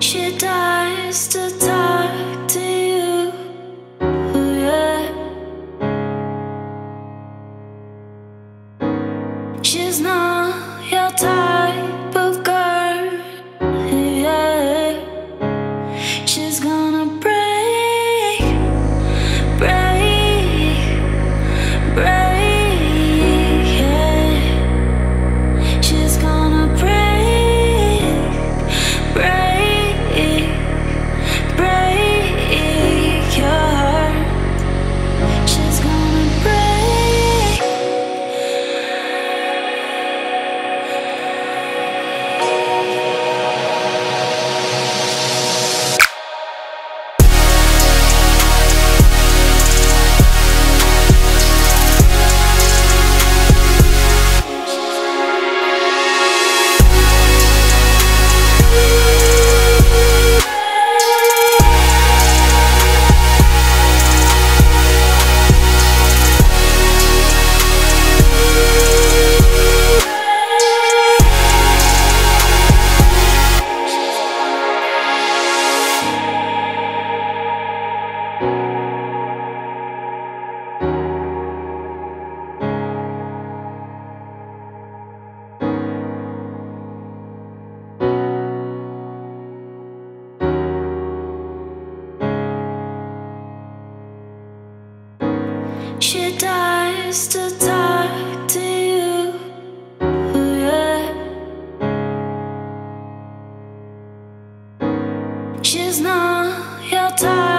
She dies to She dies to talk to you. Ooh, yeah. She's not your type.